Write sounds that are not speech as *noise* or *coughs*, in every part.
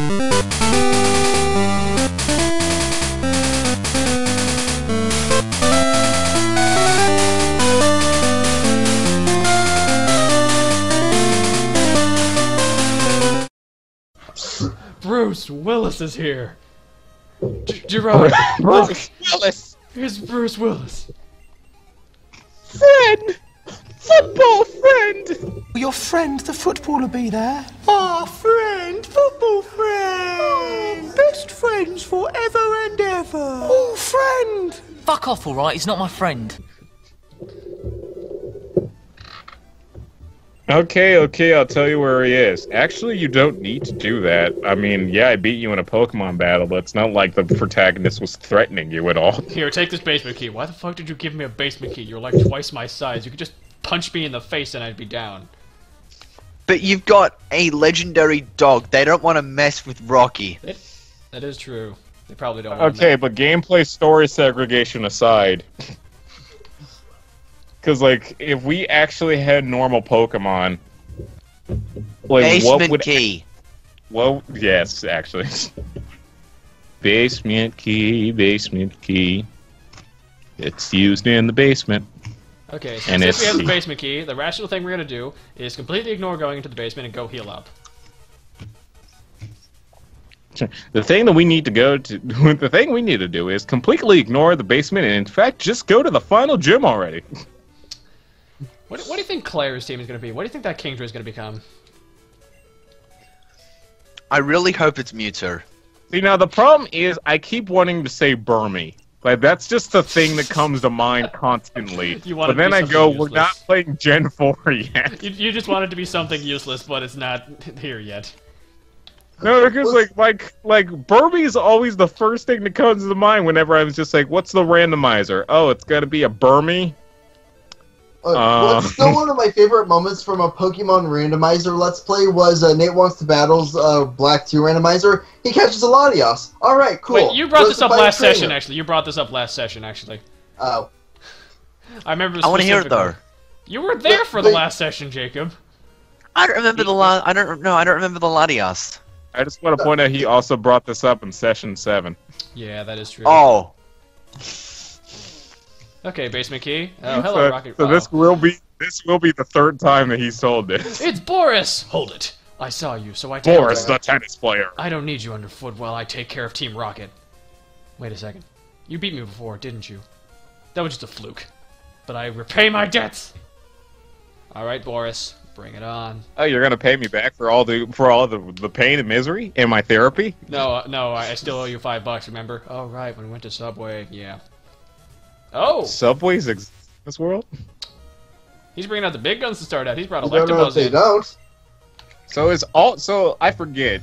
Bruce Willis is here. J- Jerome, Bruce Willis! here's Bruce Willis. Friend! Football friend! Your friend, the footballer, be there? Our friend, football friend. Oh, best friends forever and ever. Oh, friend! Fuck off, alright? He's not my friend. Okay, okay, I'll tell you where he is. Actually, you don't need to do that. I mean, yeah, I beat you in a Pokemon battle, but it's not like the protagonist was threatening you at all. Here, take this basement key. Why the fuck did you give me a basement key? You're like twice my size. You could just punch me in the face and I'd be down. But you've got a legendary dog. They don't want to mess with Rocky. It, that is true. They probably don't want Okay, but gameplay story segregation aside. *laughs* Because, like, if we actually had normal Pokemon, like, Basement what would. key. Well, yes, actually. *laughs* basement key, basement key. It's used in the basement. Okay, so And since we have the basement key, the rational thing we're gonna do is completely ignore going into the basement and go heal up. The thing that we need to go to, *laughs* the thing we need to do is completely ignore the basement and, in fact, just go to the final gym already. *laughs* What, what do you think Claire's team is gonna be? What do you think that Kingdra is gonna become? I really hope it's Mewtwo. See, now the problem is I keep wanting to say Burmy. Like that's just the thing that comes to mind constantly. *laughs* You but then I go, something we're not playing Gen 4 *laughs* yet. You, you just want it to be something useless, but it's not here yet. No, because like like like Burmy is always the first thing that comes to mind whenever I was just like, what's the randomizer? Oh, it's gonna be a Burmy. Uh, well, still one of my favorite moments from a Pokemon randomizer Let's Play was uh, Nate Wants to Battles uh, Black 2 randomizer. He catches a Latios. Alright, cool. Wait, you brought Goes this up last trainer. session, actually. You brought this up last session, actually. Oh. I remember. I want to hear it though. You were there But- for the last session, Jacob. I don't remember the la- I don't know. I don't remember the Latias. I just want to point out he also brought this up in session seven. Yeah, that is true. Oh, Okay, basement key. Oh, hello, so, Rocket. so oh. this will be this will be the third time that he's told this. *laughs* It's Boris. Hold it. I saw you, so I. Boris, the tennis player. I don't need you underfoot while I take care of Team Rocket. Wait a second. You beat me before, didn't you? That was just a fluke. But I repay my debts. All right, Boris, bring it on. Oh, you're gonna pay me back for all the for all the the pain and misery in my therapy? No, uh, no, I I still owe you five bucks. Remember? Oh, right, when we went to Subway. Yeah. Oh, Subways exist in this world. he's bringing out the big guns to start out. He's brought You don't know if Electabuzz they in. don't. So is all so I forget.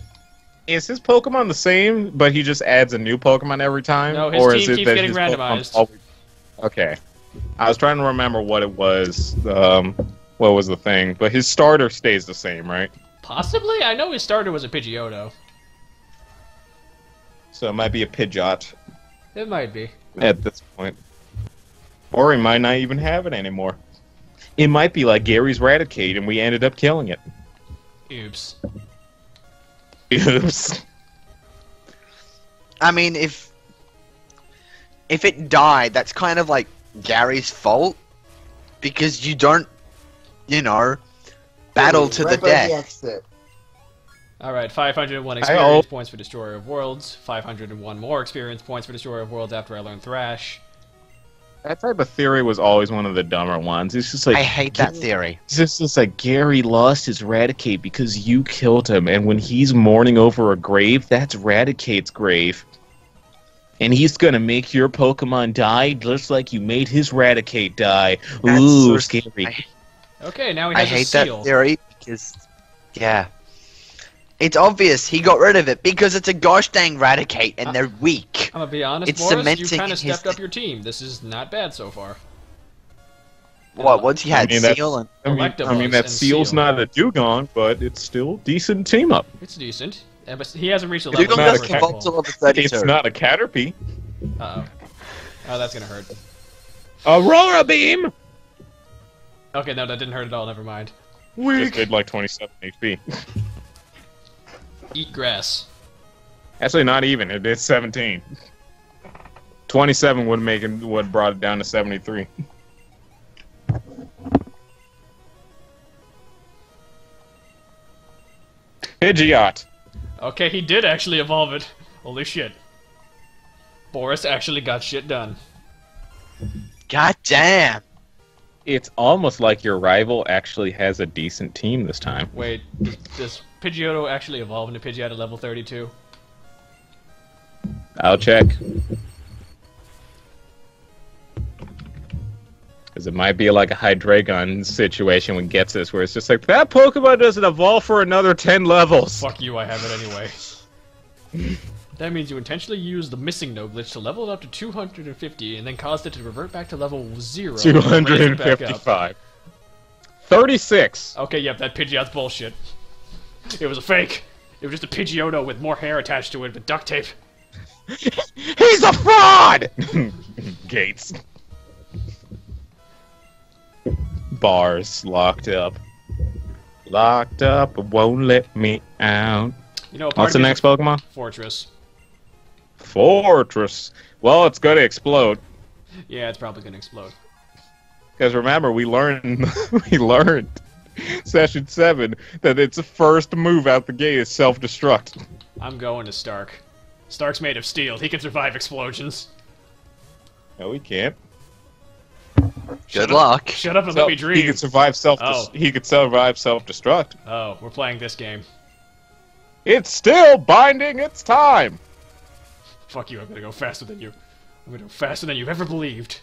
Is his Pokemon the same, but he just adds a new Pokemon every time? No, his or team is it keeps that getting his randomized. always- Okay, I was trying to remember what it was. Um, what was the thing? But his starter stays the same, right? Possibly. I know his starter was a Pidgeotto. So it might be a Pidgeot It might be. at this point, or he might not even have it anymore. It might be like Gary's Raticate, and we ended up killing it. Oops. Oops. I mean, if if it died, that's kind of like Gary's fault because you don't, you know, battle to right the death. All right, 501 experience points for Destroyer of Worlds. 501 more experience points for Destroyer of Worlds after I learn Thrash. That type of theory was always one of the dumber ones. It's just like I hate that theory. It's just, just like Gary lost his Raticate because you killed him, and when he's mourning over a grave, that's Raticate's grave. And he's gonna make your Pokemon die just like you made his Raticate die. That's Ooh, so- scary. I- Okay, now he I has a hate Seel. that theory because, yeah, it's obvious he got rid of it because it's a gosh dang Raticate and Uh, they're weak. I'm gonna be honest, It's Boris. You cementing kind of his- stepped up your team. This is not bad so far. What? Once he I had mean, Seel and I mean, I Electabuzz mean that Seel's Seel. not a Dewgong, but it's still decent team up. It's decent, Yeah, but he hasn't reached the level. Dewgong does a convulse level 32. It's not a Caterpie. Uh oh. Oh, that's gonna hurt. Aurora Beam. Okay, no, that didn't hurt at all. Never mind. We Just did like 27 HP. *laughs* Eat grass. Actually, not even. It, it's 17. 27 would make it would brought it down to 73. Pidgeot. Okay, he did actually evolve it. Holy shit. Boris actually got shit done. God damn. It's almost like your rival actually has a decent team this time. Wait, does, does Pidgeotto actually evolve into Pidgeot at level 32? I'll check. Because it might be like a Hydreigon situation when gets Ghetsis, where it's just like, that Pokemon doesn't evolve for another 10 levels. Fuck you, I have it anyway. *laughs* that means you intentionally used the MissingNo glitch to level it up to 250 and then caused it to revert back to level 0. and raise it back up. 255. 36. Okay, yep, that Pidgeot's bullshit. It was a fake. It was just a Pidgeotto with more hair attached to it with duct tape. *laughs* He's a fraud! *laughs* Gates. Bars locked up. Locked up, won't let me out. You know, What's the next Pokemon? Forretress. Forretress. Well, it's gonna explode. Yeah, it's probably gonna explode. Because remember, we learned *laughs* we learned session seven that its first move out the gate is self-destruct. I'm going to Stark. Stark's made of steel. He can survive explosions. No, he can't. Good luck. Shut up and So, let me dream. he dream. could survive self. Oh. He could survive self-destruct. Oh, we're playing this game. It's still binding its time. Fuck you, I'm gonna go faster than you. I'm gonna go faster than you've ever believed.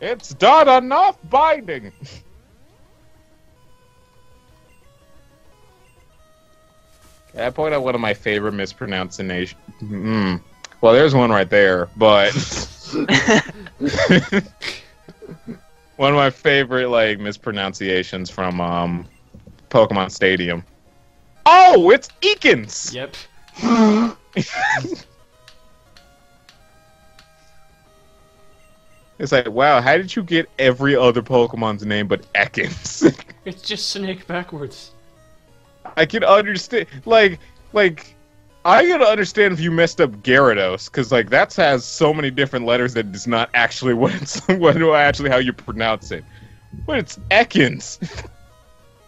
It's done enough binding. Can I point out one of my favorite mispronunciations? Mm. Well, there's one right there, but *laughs* one of my favorite like mispronunciations from um, Pokemon Stadium. Oh, it's Ekans. Yep. *laughs* It's like, wow, how did you get every other Pokemon's name but Ekans? *laughs* It's just Snake backwards. I can understand, like, like, I can understand if you messed up Gyarados, because like that has so many different letters that it's not actually *laughs* what it's what actually how you pronounce it. But it's Ekans. *laughs*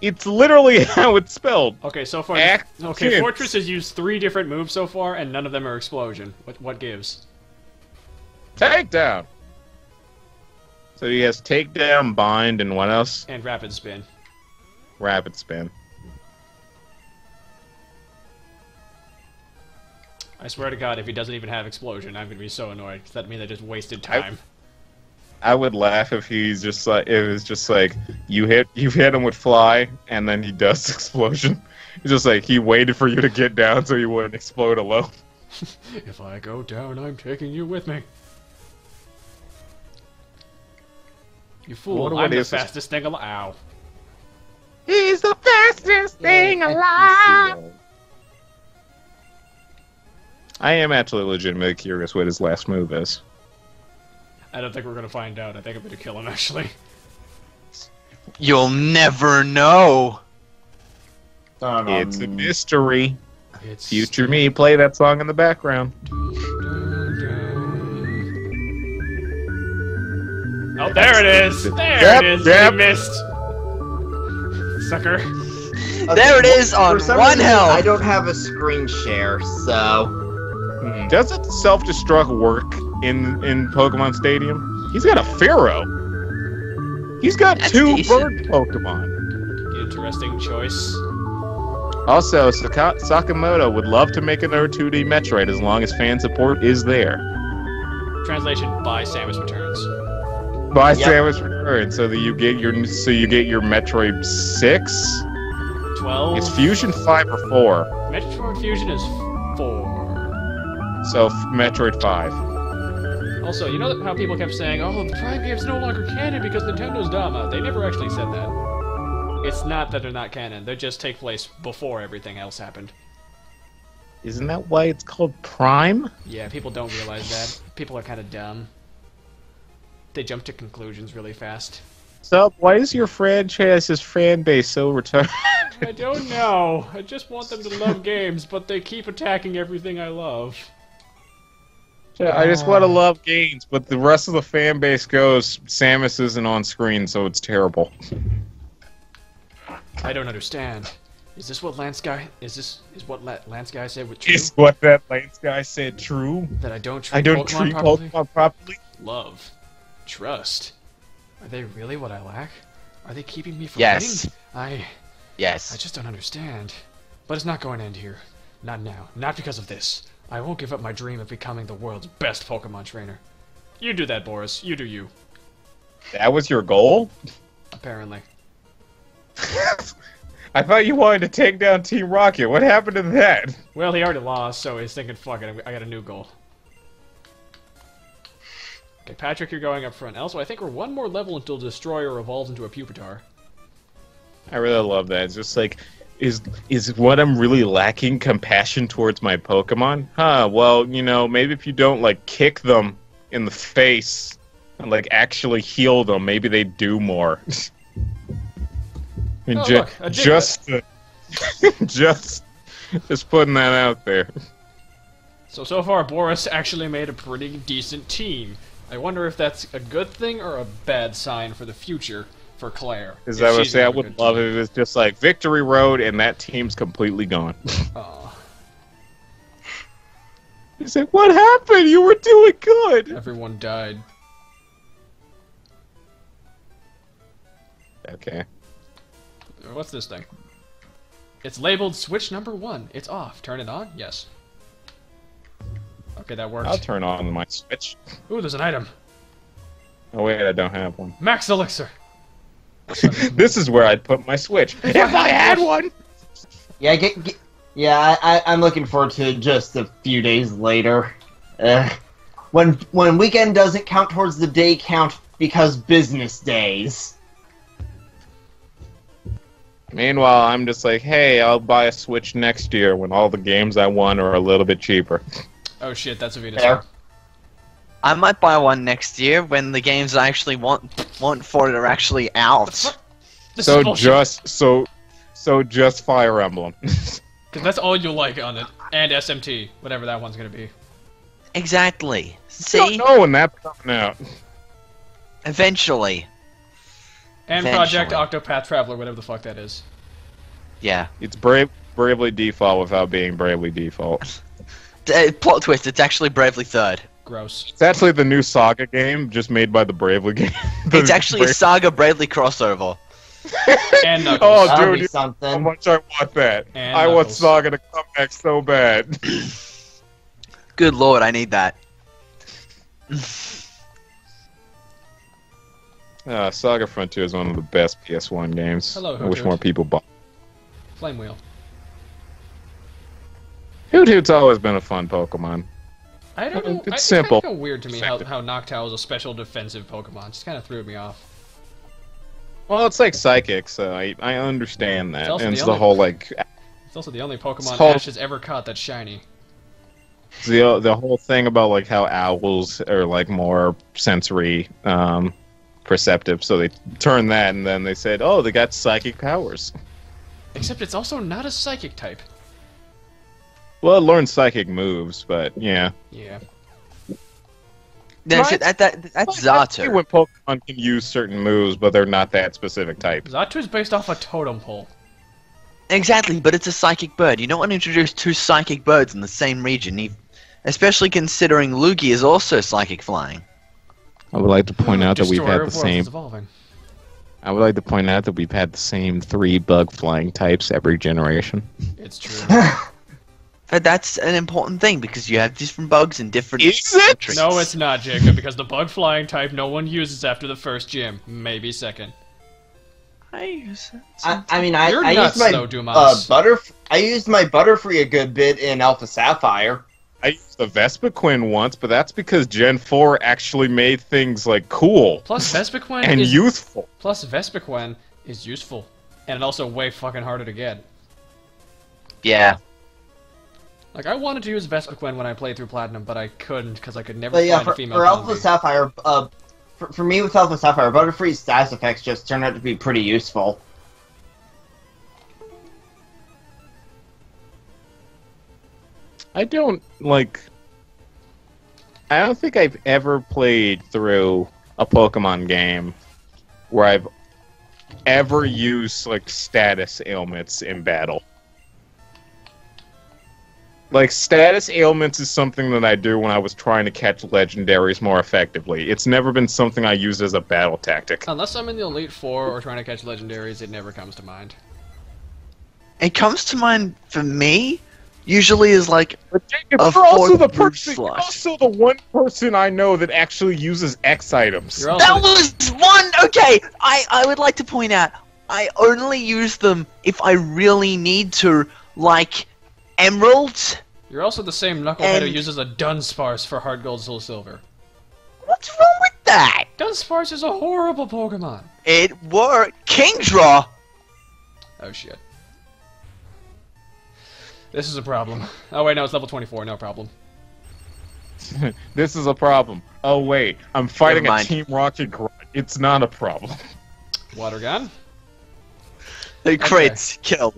It's literally how it's spelled. Okay, so far. Act- Okay. Forretress has used three different moves so far, and none of them are explosion. What what gives? Takedown. So he has takedown, bind, and what else? And rapid spin. Rapid spin. I swear to God, if he doesn't even have explosion, I'm gonna be so annoyed. Cause that means I just wasted I- time. I would laugh if he's just like it was just like you hit you hit him with fly and then he does *laughs* explosion. It's just like he waited for you to get down so you wouldn't explode alone. *laughs* If I go down, I'm taking you with me. You fool! wonder what I'm the is this- fastest thing alive. Ow! He's the fastest thing alive. I am actually legitimately curious what his last move is. I don't think we're gonna find out. I think I'm gonna kill him actually. You'll never know. It's a mystery. It's Future me, play that song in the background. Oh, there it is! There Yep, it is! yep. You missed! Sucker. okay, There it is on for some one reason, health. I don't have a screen share, so Hmm, Does it self-destruct work in in Pokemon Stadium? He's got a Fearow. He's got That's two decent. bird Pokemon. Interesting choice. Also, Saka- Sakamoto would love to make another 2D Metroid as long as fan support is there. Translation by Samus Returns. By Yep. Samus Return, so that you get your so you get your Metroid six. 12. It's Fusion five or four. Metroid Fusion is 4. So f- Metroid five. Also, you know how people kept saying, oh, the Prime game's no longer canon because Nintendo's dumb? Uh, They never actually said that. It's not that they're not canon, they just take place before everything else happened. Isn't that why it's called Prime? Yeah, people don't realize that. People are kind of dumb. They jump to conclusions really fast. So why is your franchise's fan base so retarded? *laughs* I don't know. I just want them to love games, but they keep attacking everything I love. I just want to love games, but the rest of the fan base goes, Samus isn't on screen, so it's terrible. I don't understand. Is this what Lance guy? Is this is what La- Lance guy said with true? Is what that Lance guy said true? That I don't treat I don't Pokemon treat properly? Pokemon properly. Love, trust. Are they really what I lack? Are they keeping me from Yes. winning? I Yes. I just don't understand. But it's not going to end here. Not now. Not because of this. I won't give up my dream of becoming the world's best Pokemon trainer. You do that, Boris. You do you. That was your goal? Apparently. *laughs* I thought you wanted to take down Team Rocket. What happened to that? Well, he already lost, so he's thinking, fuck it, I got a new goal. Okay, Patrick, you're going up front. Also, I think we're one more level until Destroyer evolves into a Pupitar. I really love that. It's just like, is is what I'm really lacking compassion towards my Pokemon? Huh? Well, you know, maybe if you don't like kick them in the face and like actually heal them, maybe they do more. *laughs* I mean, Oh, ju- look, just, *laughs* just, just putting that out there. So, so far, Boris actually made a pretty decent team. I wonder if that's a good thing or a bad sign for the future for Claire. Is if that what she's say? I gonna have a would love it if it's just like Victory Road and that team's completely gone. *laughs* Aw, He's like, what happened? You were doing good. everyone died. Okay. What's this thing? It's labeled switch number one. It's off. Turn it on? Yes. Okay, that worked. I'll turn on my Switch. Ooh, there's an item. Oh wait, I don't have one. Max Elixir. *laughs* this is where I'd put my Switch. If I had one. Yeah, get, get, yeah. I, I, I'm looking forward to just a few days later, uh, when when weekend doesn't count towards the day count because business days. Meanwhile, I'm just like, hey, I'll buy a Switch next year when all the games I want are a little bit cheaper. Oh shit, that's a Vita. Fair. I might buy one next year when the games I actually want want for it are actually out. So just so so just Fire Emblem. *laughs* Because that's all you like on it. And SMT, whatever that one's gonna be. Exactly. don't See? know when that's coming out. Eventually. And Project Eventually. Octopath Traveler, whatever the fuck that is. Yeah. It's brave, bravely default without being bravely default. *laughs* D- uh, plot twist, it's actually Bravely Third. Gross. It's actually the new Saga game, just made by the Bravely game. *laughs* The It's actually a Saga Bravely crossover. *laughs* And Knuckles. Oh, That'll dude, be you- how something. much I want that. And I want Saga to come back so bad. *coughs* Good lord, I need that. *laughs* Uh, Saga Frontier is one of the best PS1 games. Hello, I wish more people bought. Flame Wheel. Hoot Hoot's always been a fun Pokemon. I don't know. It's I- it's simple. kind of weird to me how, how Noctowl is a special defensive Pokemon. Just kind of threw me off. Well, it's like Psychic, so I, I understand that. It's also and the it's the only- whole like It's also the only Pokemon whole- Ash has ever caught that's shiny. the the whole thing about like how owls are like more sensory um, perceptive. So they turned that, and then they said, oh, they got psychic powers. Except it's also not a psychic type. Well, it learned psychic moves, but yeah. Yeah. That's, Right. that, that, that's Well, I. When Pokemon can use certain moves, but they're not that specific type. Xatu is based off a totem pole. Exactly, but it's a psychic bird. You don't want to introduce two psychic birds in the same region, especially considering Lugia is also psychic flying. I would like to point out that we've had the same. evolving. I would like to point out that we've had the same three bug flying types every generation. It's true. *laughs* But that's an important thing because you have different bugs in different Is it? countries. no, it's not, Jacob, because the bug flying type no one uses after the first gym. Maybe second. I use it. I, I mean, I, You're I nuts, used my though, Dumas. uh, butter. I used my Butterfree a good bit in Alpha Sapphire. I used the Vespiquen once, but that's because Gen 4 actually made things like cool Plus, Vespiquen and is youthful. plus Vespiquen is useful, and also way fucking harder to get. Yeah. Like I wanted to use Vespiquen when I played through Platinum, but I couldn't because I could never but, find yeah, for, a female. For Alpha Sapphire, uh, for, for, me with Alpha Sapphire, Butterfree's status effects just turned out to be pretty useful. I don't like. I don't think I've ever played through a Pokemon game where I've ever used like status ailments in battle. Like status ailments is something that I do when I was trying to catch legendaries more effectively. It's never been something I used as a battle tactic. Unless I'm in the Elite Four or trying to catch legendaries, it never comes to mind. It comes to mind for me, usually is like But Jacob, A you're also the brute person. You're also the one person I know that actually uses X items. You're That was one. Okay, I I would like to point out I only use them if I really need to, like emeralds. you're also the same knucklehead who uses a Dunsparce for HeartGold SoulSilver. What's wrong with that? Dunsparce is a horrible Pokemon. It worked. Kingdra. Oh shit. This is a problem. Oh wait, no, it's level 24, no problem. *laughs* This is a problem. Oh wait, I'm fighting a. Team Rocket grunt. It's not a problem. Water gun. It crits. Kill.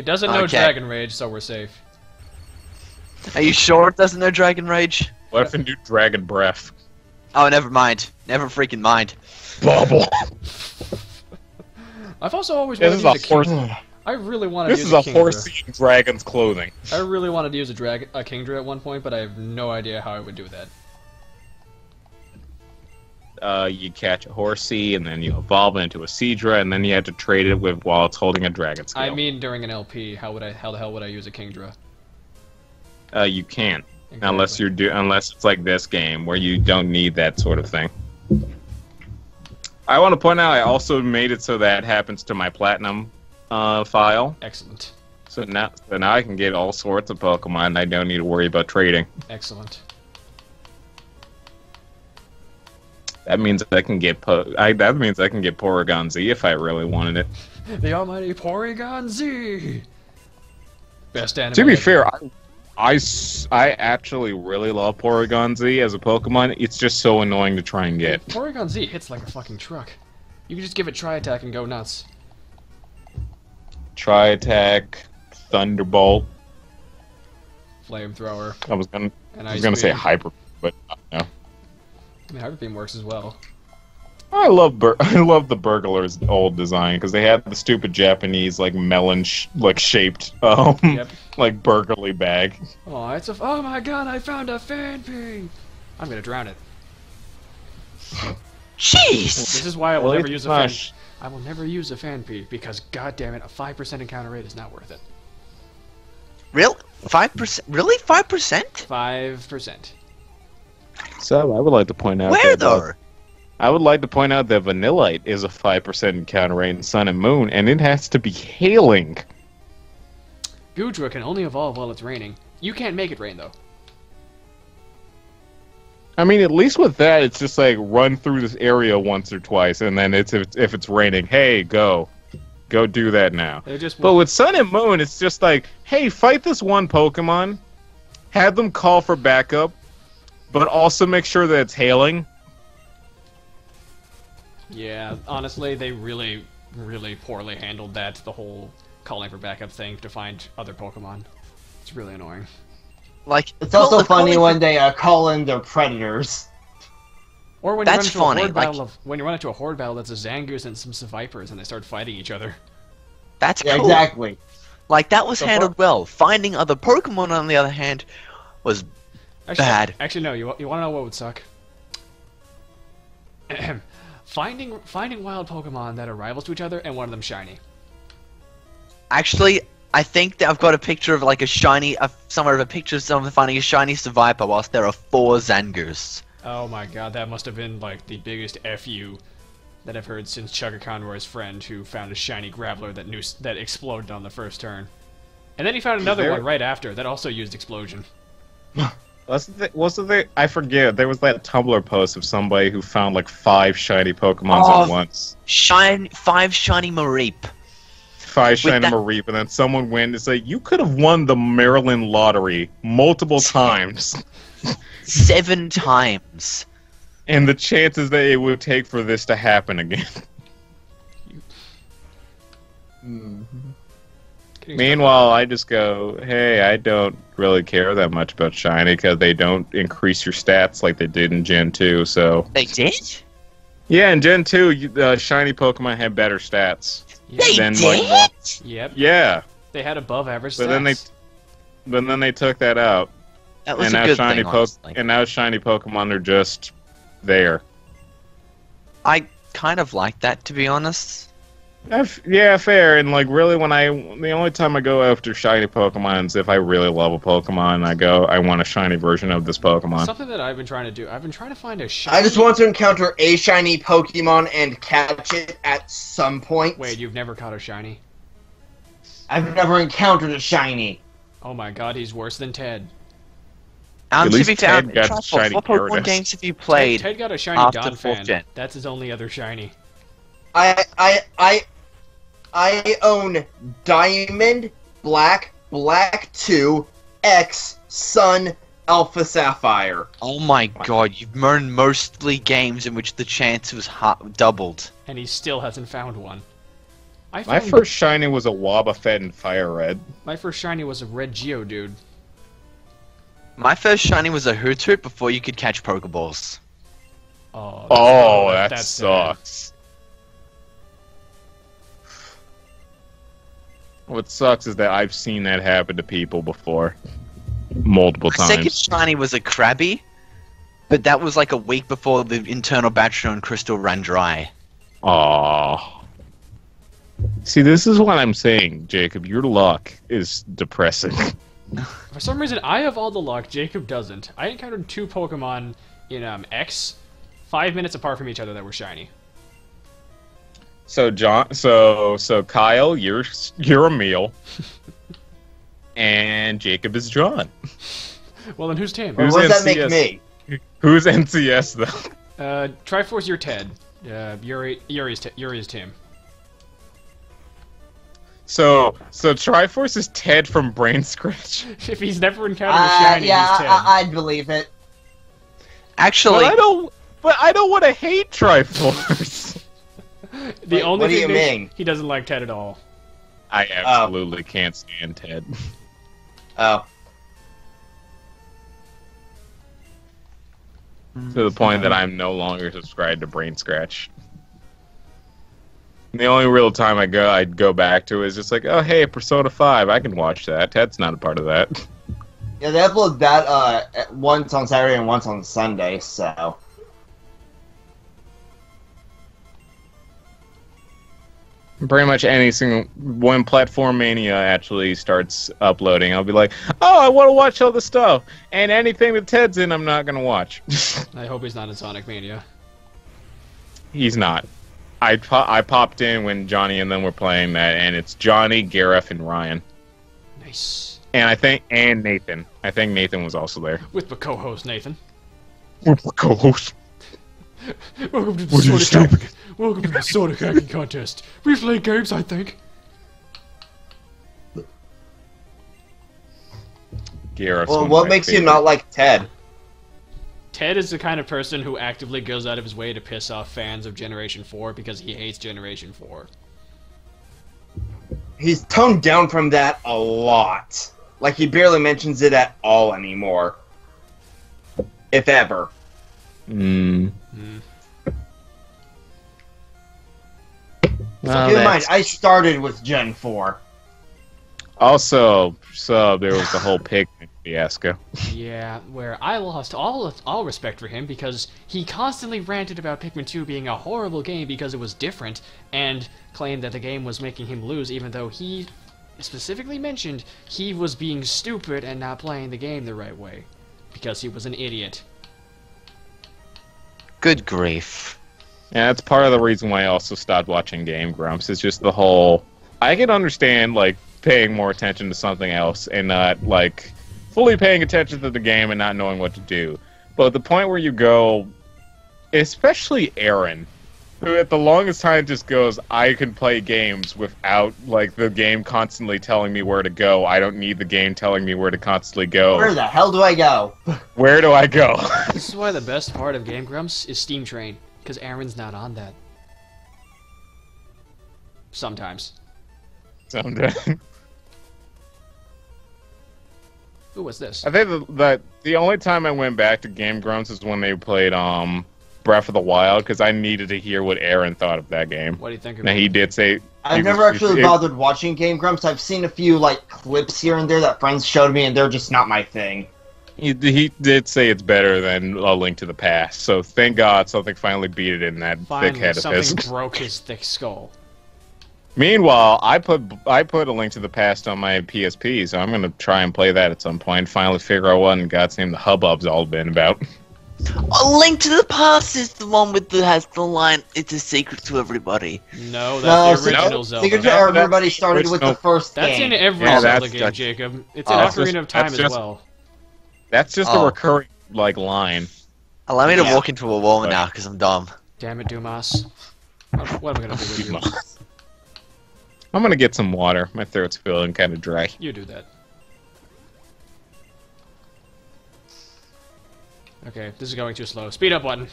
It doesn't know Okay. Dragon Rage, so we're safe. Are you sure it doesn't know Dragon Rage? What if I do Dragon Breath? Oh, never mind. Never freaking mind. Bubble. *laughs* I've also always This wanted is to a use a, horse. King- I really wanted This to is use a a, horse in dragon's clothing. I really wanted to use a drag a Kingdra at one point, but I have no idea how I would do that. Uh, you catch a horsey, and then you evolve it into a Seadra, and then you have to trade it with while it's holding a dragon scale. I mean, during an LP, how would I? How the hell would I use a Kingdra? uh, you can't unless you're do unless it's like this game where you don't need that sort of thing. I want to point out I also made it so that happens to my platinum uh, file. excellent, So now, so now I can get all sorts of Pokemon. I don't need to worry about trading. excellent. That means I can get po- I, that means I can get Porygon Z if I really wanted it. The almighty Porygon Z. Best anime. To be ever. fair, I actually really love Porygon Z as a Pokemon. It's just so annoying to try and get. Porygon Z hits like a fucking truck. You can just give it Tri Attack and go nuts. Tri Attack, Thunderbolt. Flamethrower I was gonna, and I was gonna say Hyper, but uh, no. I mean, Hyper Beam works as well. I love Bur- *laughs* I love the burglar's old design because they had the stupid Japanese like melon sh- like shaped *laughs* um Yep. like burglary bag. Oh, it's a. Oh my god! I found a Phanpy. I'm gonna drown it. Jeez. This is why I will Well, never use a fan. sh- I will never use a Phanpy because, god damn it, a five percent encounter rate is not worth it. Real? Five percent? Really? Five percent? Five percent. So I would like to point out Where that, uh, though? I would like to point out that Vanillite is a five percent encounter rate in Sun and Moon, and it has to be hailing. Goodra can only evolve while it's raining. You can't make it rain though. I mean, at least with that, it's just like run through this area once or twice, and then it's if it's, if it's raining, hey, go, go do that now. Just. But with Sun and Moon, it's just like, hey, fight this one Pokemon, have them call for backup, but also make sure that it's hailing. yeah, honestly, they really, really poorly handled that. The whole calling for backup thing to find other Pokemon. It's really annoying. Like It's also well, funny when for- they uh, call in their predators. Or when That's you run into funny, a horde like- battle of when you run into a horde battle that's a Zangoose and some Vipers and they start fighting each other. That's Yeah, cool. exactly. Like that was So handled well. Finding other Pokemon, on the other hand, was Actually, Bad. Actually, no. You you want to know what would suck? *clears throat* Finding finding wild Pokemon that are rivals to each other and one of them shiny. actually. I think that I've got a picture of like a shiny, uh, somewhere of a picture of someone finding a shiny Seviper whilst there are four Zangoose. Oh my god, that must have been like the biggest fu that I've heard since Chugga Conroy's friend who found a shiny Graveler that knew that exploded on the first turn. And then he found another there- one right after that also used explosion. *laughs* Wasn't there, wasn't there? I forget. There was that Tumblr post of somebody who found like five shiny Pokemons Oh. at once. Shine five shiny Mareep. Five shiny that- Mareep, and then someone went and said, "You could have won the Maryland lottery multiple *laughs* times." Seven times. and the chances that it would take for this to happen again. Getting *laughs* mm-hmm. Meanwhile, I just go, "Hey, I don't really care that much about shiny because they don't increase your stats like they did in Gen 2. So They did? yeah, in Gen 2, you, the shiny Pokemon had better stats. Yep. Then, like, Yep. yeah, They had above average but then they, but then they took that out, That was and a now good shiny thing, Poke, honestly. and now shiny Pokemon are just there. I kind of like that, to be honest. F- yeah, fair. And like, really, when I the only time I go after shiny Pokemon is if I really love a Pokemon. I go, I want a shiny version of this Pokemon. Something that I've been trying to do. I've been trying to find a shiny. I just want to encounter a shiny Pokemon and catch it at some point. Wait, you've never caught a shiny? I've never encountered a shiny. Oh my god, he's worse than Ted. Um, At to least be fair, Ted got Triforce, shiny what Pokemon Gyarados. games have you Ted, played? Ted got a shiny after Donphan. gen? That's his only other shiny. I I I I own Diamond, Black, Black Two, X, Sun, Alpha Sapphire. Oh my god, you've known mostly games in which the chance was ha- doubled. And he still hasn't found one. I My found, first shiny was a Wobbuffet and Fire Red. my first shiny was a red Geodude. My first shiny was a Hoothoot before you could catch Pokeballs. Oh, Oh, that sucks. sad. What sucks is that I've seen that happen to people before, multiple My second times. shiny was a Krabby, but that was like a week before the internal battery on Crystal ran dry. Aww. See, this is what I'm saying, Jacob. Your luck is depressing. *laughs* For some reason, I have all the luck. Jacob doesn't. I encountered two Pokemon in um, X, five minutes apart from each other that were shiny. So John, so so Kyle, you're you're Emil, *laughs* and Jacob is John. Well, then who's Tim? Or Who's what does that make me? Who's NCS though? Uh, Triforce, you're Ted. Uh, Yuri, Yuri's, Te- Yuri's Tim. So so Triforce is Ted from Brain Scratch. *laughs* if he's never encountered a Uh, shiny, yeah, he's Ted. I, I'd believe it. Actually, But I don't. But I don't want to hate Triforce. *laughs* the Wait, only what do thing you that- mean? he doesn't like Ted at all. I absolutely can't stand Ted. Oh, *laughs* to the point that I'm no longer subscribed to Brain Scratch. The only real time I go, I'd go back to is just like, oh hey, Persona Five, I can watch that. Ted's not a part of that. *laughs* yeah, they upload that uh once on Saturday and once on Sunday. So Pretty much any single when Platform Mania actually starts uploading, I'll be like, oh, I want to watch all the stuff, and anything that Ted's in, I'm not gonna watch. *laughs* I hope he's not in Sonic Mania. He's not. I po- I popped in when Johnny and them were playing that, and it's Johnny, Gareth, and Ryan, Nice. and I think and Nathan. I think Nathan was also there. With the co-host Nathan. With the co-host. *laughs* Welcome to the What did you Sonic hacking. Welcome to the Sonic hacking contest. We play games, I think. Gareth's well, what my makes you not like Ted? Ted is the kind of person who actively goes out of his way to piss off fans of Generation 4 because he hates Generation 4. He's toned down from that a lot. Like he barely mentions it at all anymore, if ever. Mm. Well, Keep oh, in mind, I started with Gen Four. Also, so there was the whole *laughs* Pikmin fiasco. Yeah, where I lost all all respect for him because he constantly ranted about Pikmin 2 being a horrible game because it was different, and claimed that the game was making him lose, even though he specifically mentioned he was being stupid and not playing the game the right way because he was an idiot. good grief. Yeah, that's part of the reason why I also stopped watching Game Grumps. It's just the whole. I can understand like paying more attention to something else and not like fully paying attention to the game and not knowing what to do. But the point where you go, especially Arin, who at the longest time just goes, I can play games without like the game constantly telling me where to go. I don't need the game telling me where to constantly go. Where the hell do I go? Where do I go? This is why the best part of Game Grumps is Steam Train, because Arin's not on that. Sometimes. Sometimes. *laughs* Who was this? I think the, the the only time I went back to Game Grumps is when they played um Breath of the Wild because I needed to hear what Arin thought of that game. What do you think of Now he did say I've never was- actually it- bothered watching Game Grumps. I've seen a few like clips here and there that friends showed me, and they're just not my thing. He, he did say it's better than A Link to the Past, so thank God something finally beat it in that thick head of his. something broke his thick skull. *laughs* Meanwhile, I put I put A Link to the Past on my PSP, so I'm gonna try and play that at some point. Finally figure out what in God's name the hubbub's all been about. *laughs* A Link to the Past is the one with the has the line. It's a secret to everybody. No, No, that's the Secret- original Zelda. Secret No, to that's Everybody the started with the first That's game. in every Yeah, Zelda game, Jacob. It's in Oh, Ocarina just- of Time as just- well. That's just Oh. a recurring like line. Allow me to Yeah. walk into a wall Right. now because I'm dumb. Damn it, Dumas. What, what am I gonna do with you? *laughs* I'm gonna get some water. My throat's feeling kind of dry. You do that. Okay, this is going too slow. Speed up button.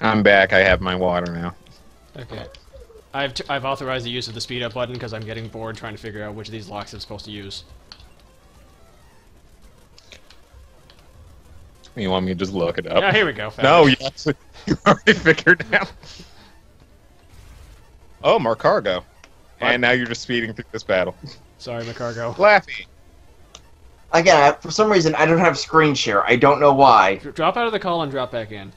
I'm back. I have my water now. Okay. I've, t- I've authorized the use of the speed up button because I'm getting bored trying to figure out which of these locks I'm supposed to use. You want me to just look it up? Yeah, here we go. found no, you actually *laughs* you already figured it out. Oh, more cargo. And now you're just speeding through this battle. Sorry, my cargo. Laffy. Again, for some reason, I don't have screen share. I don't know why. Drop out of the call and drop back in.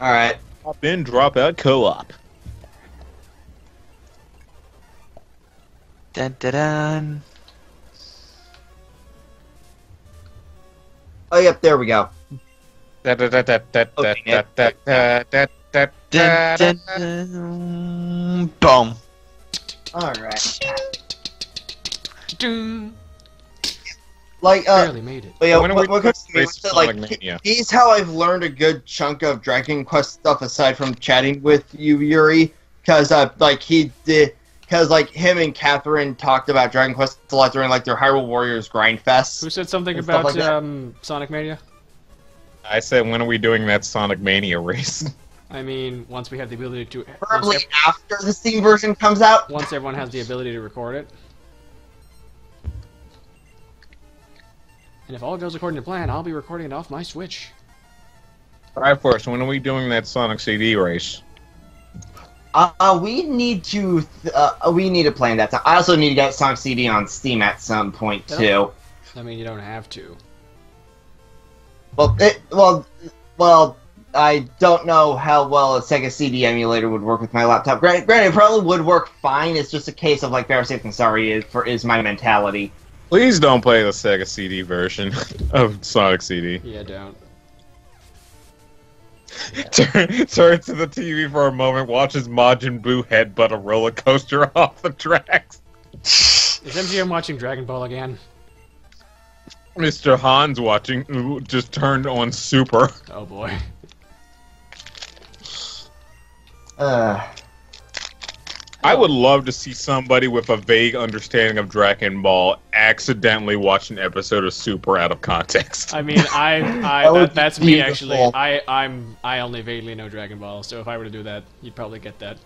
All right. Drop in, drop out, co-op. Dun, dun, dun. Oh, yep. There we go. Boom. All right. Doom. Like, uh, Barely made it. but yeah, When are what, we what doing comes to me Race was that, like, Sonic Mania? he's how I've learned a good chunk of Dragon Quest stuff aside from chatting with you, Yuri. Because, uh, like, he did. Because, like, him and Catherine talked about Dragon Quest a lot during, like, their Hyrule Warriors grind fest. Who said something about like um, Sonic Mania? I said, when are we doing that Sonic Mania race? I mean, once we have the ability to, *laughs* Probably ev- after the Steam version comes out. once everyone has the ability to record it. And if all goes according to plan, I'll be recording it off my Switch. Alright, first, when are we doing that Sonic CD race? Uh, we need to. Th- uh, we need to plan that. Time. I also need to get Sonic CD on Steam at some point too. I mean, you don't have to. Well, it, well, well. I don't know how well a Sega CD emulator would work with my laptop. Granted, granted, it probably would work fine. It's just a case of like better safe than sorry is for is my mentality. Please don't play the Sega CD version *laughs* of Sonic CD. Yeah, don't. *laughs* Turn, turn to the TV for a moment, watches Majin Buu headbutt a roller coaster *laughs* off the tracks. Is MGM watching Dragon Ball again? Mr. Hans watching just turned on Super. Oh boy. Uh, I would oh. love to see somebody with a vague understanding of Dragon Ball accidentally watch an episode of Super out of context. I mean, *laughs* I, I that that, that's me actually. I, I'm, I only vaguely know Dragon Ball, so if I were to do that, you'd probably get that.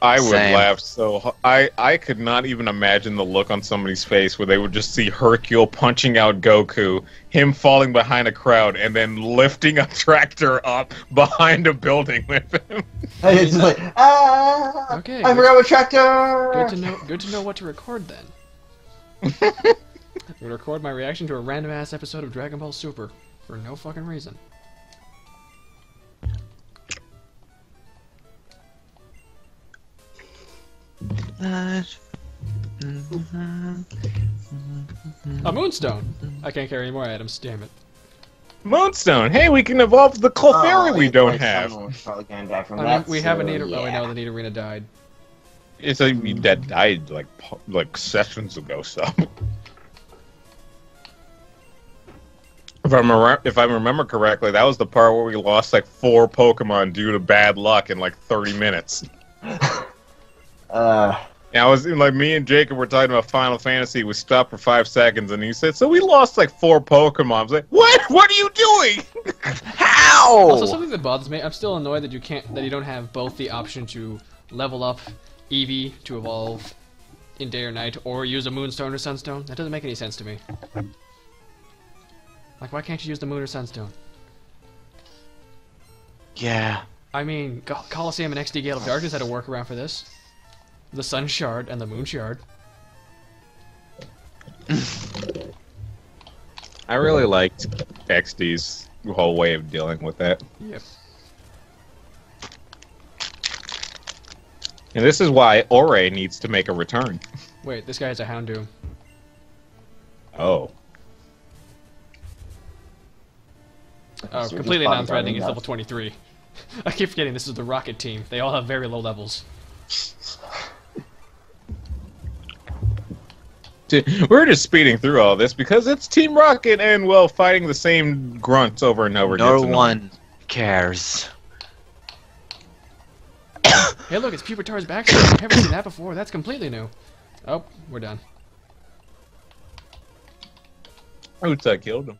I would Same. laugh so I I could not even imagine the look on somebody's face where they would just see Hercule punching out Goku, him falling behind a crowd, and then lifting a *laughs* tractor up behind a building with him. *laughs* it's like ah. Okay, I good- forgot what tractor. Good to know. Good to know what to record then. I'm *laughs* gonna record my reaction to a random ass episode of Dragon Ball Super for no fucking reason. A moonstone. I can't carry any more items. Damn it. Moonstone. Hey, we can evolve the Clefairy Oh, we don't like, have. probably gonna die from I that. mean, we have a so, need. Oh, I yeah. know the Nidorina died. It's a that died like like sessions ago. So, if I remember, if I remember correctly, that was the part where we lost like four Pokemon due to bad luck in like thirty minutes. Uh, And I was like, me and Jacob were talking about Final Fantasy. We stopped for five seconds, and he said, "So we lost like four Pokemon." I was like, "What? What are you doing?" *laughs* How?" Also, something that bothers me, I'm still annoyed that you can't, that you don't have both the option to level up Eevee to evolve in day or night, or use a Moonstone or Sunstone. That doesn't make any sense to me. Like, why can't you use the Moon or Sunstone? yeah. I mean, Col- Colosseum and XD Gale of Darkness had a workaround for this. The Sun Shard and the Moon Shard. I really liked XD's whole way of dealing with that. Yep. And this is why Orre needs to make a return. Wait, this guy has a Houndoom. Oh. Oh, just completely non-threatening. It's level 23. *laughs* I keep forgetting this is the Rocket team. They all have very low levels. T- We're just speeding through all this because it's Team Rocket and, well, fighting the same grunts over and over again. No one cares. *coughs* Hey, look, it's Pubertar's backstory. I've never seen that before. That's completely new. Oh, we're done. Oops, I killed him.